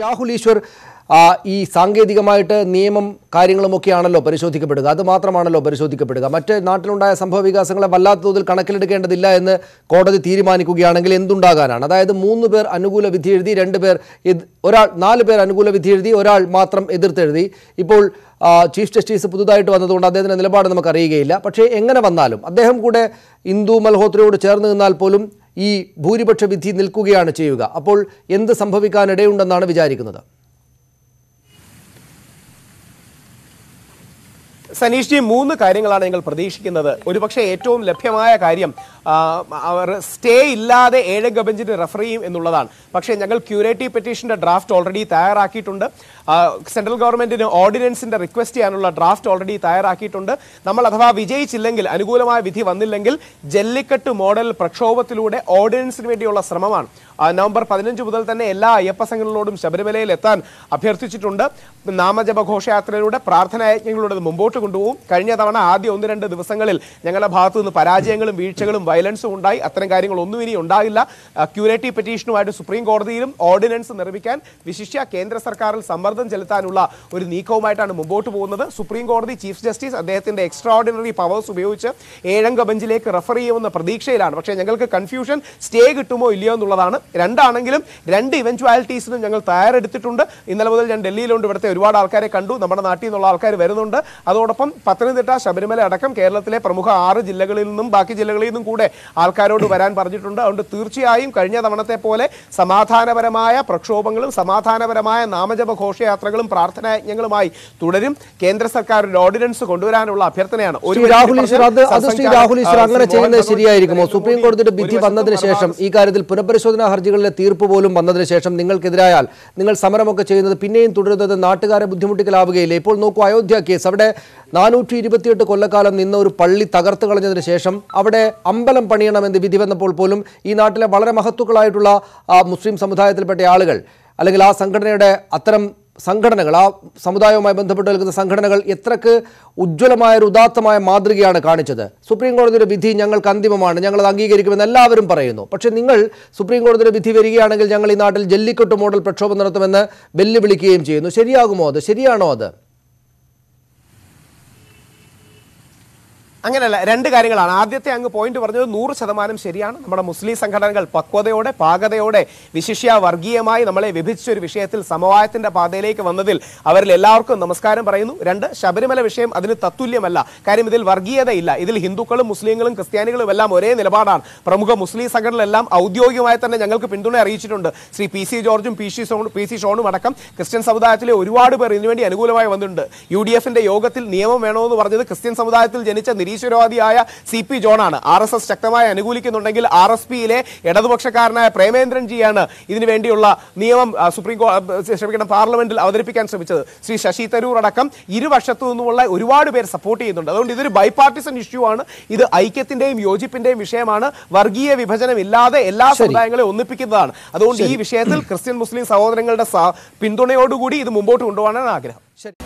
രാഹുൽ ഈശ്വർ ഈ സാങ്കേതികമായിട്ട് നിയമം കാര്യങ്ങളുമൊക്കെയാണല്ലോ പരിശോധിക്കപ്പെടുക. അത് മാത്രമാണല്ലോ പരിശോധിക്കപ്പെടുക. മറ്റ് നാട്ടിലുണ്ടായ സംഭവ വികാസങ്ങളെ വല്ലാത്ത തോതിൽ കണക്കിലെടുക്കേണ്ടതില്ല എന്ന് കോടതി തീരുമാനിക്കുകയാണെങ്കിൽ എന്തുണ്ടാകാനാണ്? അതായത് മൂന്ന് പേർ അനുകൂല വിധി എഴുതി രണ്ട് പേർ ഒരാൾ നാല് പേർ അനുകൂല വിധി എഴുതി ഒരാൾ മാത്രം എതിർത്തെഴുതി. ഇപ്പോൾ ചീഫ് ജസ്റ്റിസ് പുതുതായിട്ട് വന്നതുകൊണ്ട് അദ്ദേഹത്തിന്റെ നിലപാട് നമുക്ക് അറിയുകയില്ല പക്ഷേ എങ്ങനെ വന്നാലും അദ്ദേഹം കൂടെ ഇന്ദു മൽഹോത്രയോട് ചേർന്ന് നിന്നാൽ പോലും ഈ ഭൂരിപക്ഷ വിധി നിൽക്കുകയാണ് ചെയ്യുക. അപ്പോൾ എന്ത് സംഭവിക്കാനിടയുണ്ടെന്നാണ് വിചാരിക്കുന്നത്? സനീഷ് ജി മൂന്ന് കാര്യങ്ങളാണ് ഞങ്ങൾ പ്രതീക്ഷിക്കുന്നത്. ഒരുപക്ഷെ ഏറ്റവും ലഭ്യമായ കാര്യം അവർ സ്റ്റേ ഇല്ലാതെ ഏഴംഗ ബെഞ്ചിന് റെഫർ ചെയ്യും എന്നുള്ളതാണ്. പക്ഷേ ഞങ്ങൾ ക്യൂരേറ്റീവ് പെറ്റീഷന്റെ ഡ്രാഫ്റ്റ് ഓൾറെഡി തയ്യാറാക്കിയിട്ടുണ്ട്. സെൻട്രൽ ഗവൺമെന്റിന് ഓർഡിനൻസിന്റെ റിക്വസ്റ്റ് ചെയ്യാനുള്ള ഡ്രാഫ്റ്റ് ഓൾറെഡി തയ്യാറാക്കിയിട്ടുണ്ട്. നമ്മൾ അഥവാ വിജയിച്ചില്ലെങ്കിൽ അനുകൂലമായ വിധി വന്നില്ലെങ്കിൽ ജല്ലിക്കെട്ട് മോഡൽ പ്രക്ഷോഭത്തിലൂടെ ഓർഡിനൻസിന് വേണ്ടിയുള്ള ശ്രമമാണ്. നവംബർ പതിനഞ്ച് മുതൽ തന്നെ എല്ലാ അയ്യപ്പ സംഘങ്ങളോടും ശബരിമലയിൽ എത്താൻ അഭ്യർത്ഥിച്ചിട്ടുണ്ട്. നാമജപ ഘോഷയാത്രയിലൂടെ പ്രാർത്ഥനായജ്ഞങ്ങളിലൂടെ മുമ്പോട്ട് കൊണ്ടുപോകും. കഴിഞ്ഞ തവണ ആദ്യ ഒന്ന് രണ്ട് ദിവസങ്ങളിൽ ഞങ്ങളുടെ ഭാഗത്തു നിന്ന് പരാജയങ്ങളും വീഴ്ചകളും വയലൻസും ഉണ്ടായി. അത്തരം കാര്യങ്ങളൊന്നും ഇനി ഉണ്ടാകില്ല. ക്യൂരേറ്റീവ് പെറ്റീഷനുമായിട്ട് സുപ്രീം കോടതിയിലും ഓർഡിനൻസ് നിർമ്മിക്കാൻ വിശിഷ്യ കേന്ദ്ര സർക്കാരിൽ സമ്മർദ്ദം ചെലുത്താനുള്ള ഒരു നീക്കവുമായിട്ടാണ് മുമ്പോട്ട് പോകുന്നത്. സുപ്രീം കോടതി ചീഫ് ജസ്റ്റിസ് അദ്ദേഹത്തിന്റെ എക്സ്ട്രാ ഓർഡിനറി പവേഴ്സ് ഉപയോഗിച്ച് ഏഴംഗ ബെഞ്ചിലേക്ക് റെഫർ ചെയ്യുമെന്ന പ്രതീക്ഷയിലാണ്. പക്ഷേ ഞങ്ങൾക്ക് കൺഫ്യൂഷൻ സ്റ്റേ കിട്ടുമോ ഇല്ലയോ എന്നുള്ളതാണ്. രണ്ടാണെങ്കിലും രണ്ട് ഇവൻച്വാലിറ്റീസിനും ഞങ്ങൾ തയ്യാറെടുത്തിട്ടുണ്ട്. ഇന്നലെ മുതൽ ഞാൻ ഡൽഹിയിലുണ്ട്. ഇവിടുത്തെ ഒരുപാട് ആൾക്കാരെ കണ്ടു. നമ്മുടെ നാട്ടിൽ നിന്നുള്ള ആൾക്കാർ വരുന്നുണ്ട്. അതോടൊപ്പം പത്തനംതിട്ട ശബരിമല അടക്കം കേരളത്തിലെ പ്രമുഖ ആറ് ജില്ലകളിൽ നിന്നും ബാക്കി ജില്ലകളിൽ നിന്നും കൂടെ ആൾക്കാരോട് വരാൻ പറഞ്ഞിട്ടുണ്ട്. അതുകൊണ്ട് തീർച്ചയായും കഴിഞ്ഞ തവണത്തെ പോലെ സമാധാനപരമായ പ്രക്ഷോഭങ്ങളും സമാധാനപരമായ നാമജപ ഘോഷയാത്രകളും പ്രാർത്ഥനായജ്ഞങ്ങളുമായി തുടരും. കേന്ദ്ര സർക്കാർ ഒരു ഓർഡിനൻസ് കൊണ്ടുവരാനുള്ള അഭ്യർത്ഥനയാണ്. ഒരു രാഹുൽ അങ്ങനെ ചെയ്യുന്നത് ശരിയായിരിക്കുമോ? സുപ്രീം കോടതിയുടെ വിധി വന്നതിന് ശേഷം ഈ കാര്യത്തിൽ പുനഃപരിശോധനാ ഹർജികളിലെ തീർപ്പ് പോലും വന്നതിന് ശേഷം നിങ്ങൾക്കെതിരായാൽ നിങ്ങൾ സമരമൊക്കെ ചെയ്യുന്നത് പിന്നെയും തുടരുന്നത് നാട്ടുകാരെ ബുദ്ധിമുട്ടിക്കലാവുകയില്ല. ഇപ്പോൾ നോക്കൂ അയോധ്യ കേസ്. അവിടെ നാനൂറ്റി ഇരുപത്തിയെട്ട് കൊല്ലക്കാലം നിന്ന ഒരു പള്ളി തകർത്ത് കളഞ്ഞതിന് ശേഷം അവിടെ അമ്പലം പണിയണമെന്ന് വിധി വന്നപ്പോൾ പോലും ഈ നാട്ടിലെ വളരെ മഹത്വക്കളായിട്ടുള്ള മുസ്ലിം സമുദായത്തിൽപ്പെട്ട ആളുകൾ അല്ലെങ്കിൽ ആ സംഘടനയുടെ അത്തരം സംഘടനകൾ ആ സമുദായവുമായി ബന്ധപ്പെട്ട് നിൽക്കുന്ന സംഘടനകൾ എത്രക്ക് ഉജ്ജ്വലമായ ഒരു ഉദാത്തമായ മാതൃകയാണ് കാണിച്ചത്. സുപ്രീം കോടതിയുടെ വിധി ഞങ്ങൾക്ക് അന്തിമമാണ് ഞങ്ങൾ അത് അംഗീകരിക്കുമെന്ന് എല്ലാവരും പറയുന്നു. പക്ഷേ നിങ്ങൾ സുപ്രീം കോടതിയുടെ വിധി വരികയാണെങ്കിൽ ഞങ്ങൾ ഈ നാട്ടിൽ ജല്ലിക്കെട്ട് മോഡൽ പ്രക്ഷോഭം നടത്തുമെന്ന് വെല്ലുവിളിക്കുകയും ചെയ്യുന്നു. ശരിയാകുമോ അത്? ശരിയാണോ അത്? അങ്ങനെയല്ല രണ്ട് കാര്യങ്ങളാണ്. ആദ്യത്തെ അങ്ങ് പോയിന്റ് പറഞ്ഞത് നൂറ് ശതമാനം ശരിയാണ്. നമ്മുടെ മുസ്ലിം സംഘടനകൾ പക്വതയോടെ പാകതയോടെ വിശിഷ്യ വർഗീയമായി നമ്മളെ വിഭജിച്ച ഒരു വിഷയത്തിൽ സമവായത്തിന്റെ പാതയിലേക്ക് വന്നതിൽ അവരിൽ എല്ലാവർക്കും നമസ്കാരം പറയുന്നു. രണ്ട് ശബരിമല വിഷയം അതിന് തത്തുല്യമല്ല. കാര്യം ഇതിൽ വർഗീയതയില്ല. ഇതിൽ ഹിന്ദുക്കളും മുസ്ലിങ്ങളും ക്രിസ്ത്യാനികളും എല്ലാം ഒരേ നിലപാടാണ്. പ്രമുഖ മുസ്ലിം സംഘടനകളെല്ലാം ഔദ്യോഗികമായി തന്നെ ഞങ്ങൾക്ക് പിന്തുണ അറിയിച്ചിട്ടുണ്ട്. ശ്രീ പി സി ജോർജും പി സി സോണും പി സി ഷോണും അടക്കം ക്രിസ്ത്യൻ സമുദായത്തിലെ ഒരുപാട് പേർ ഇതിനുവേണ്ടി അനുകൂലമായി വന്നിട്ടുണ്ട്. യു ഡി എഫിന്റെ യോഗത്തിൽ നിയമം വേണമെന്ന് പറഞ്ഞത് ക്രിസ്ത്യൻ സമുദായത്തിൽ ജനിച്ച നിരീശ്വരവാദിയായ സി പി ജോണാണ്. ആർ എസ് എസ് ശക്തമായി അനുകൂലിക്കുന്നുണ്ടെങ്കിൽ ആർ എസ് പിയിലെ ഇടതുപക്ഷക്കാരനായ പ്രേമേന്ദ്രൻ ജിയാണ് ഇതിനുവേണ്ടിയുള്ള നിയമം സുപ്രീം കോടതി ക്ഷമിക്കണം പാർലമെന്റിൽ അവതരിപ്പിക്കാൻ ശ്രമിച്ചത്. ശ്രീ ശശി തരൂർ അടക്കം ഇരുവശത്തു നിന്നുമുള്ള ഒരുപാട് പേർ സപ്പോർട്ട് ചെയ്യുന്നുണ്ട്. അതുകൊണ്ട് ഇതൊരു ബൈപാർട്ടിസൺ ഇഷ്യൂ ആണ്. ഇത് ഐക്യത്തിന്റെയും യോജിപ്പിന്റെയും വിഷയമാണ്. വർഗീയ വിഭജനം ഇല്ലാതെ എല്ലാ സമുദായങ്ങളെ ഒന്നിപ്പിക്കുന്നതാണ്. അതുകൊണ്ട് ഈ വിഷയത്തിൽ ക്രിസ്ത്യൻ മുസ്ലിം സഹോദരങ്ങളുടെ പിന്തുണയോടുകൂടി ഇത് മുമ്പോട്ട് കൊണ്ടുപോകാനാണ് ആഗ്രഹം. ശരി.